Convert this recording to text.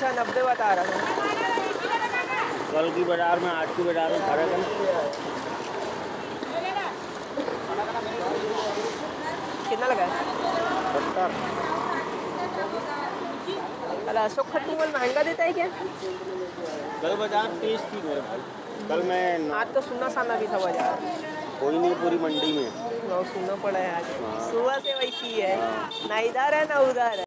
अच्छा नब्बे बता रहा था कल की बाज़ार में आज की बाज़ार में फ़र्क है कितना लगा है? सत्तर। अरे अशोक खट्टूमल महँगा देता है क्या? कल बाज़ार तेज थी मेरे भाई। कल मैं आज तो सुना साना भी था बाज़ार। कोई नहीं पूरी मंडी में। सुनना पड़ा है आज। हाँ। सुबह से वैसी है। हाँ। ना इधर है ना उधर है।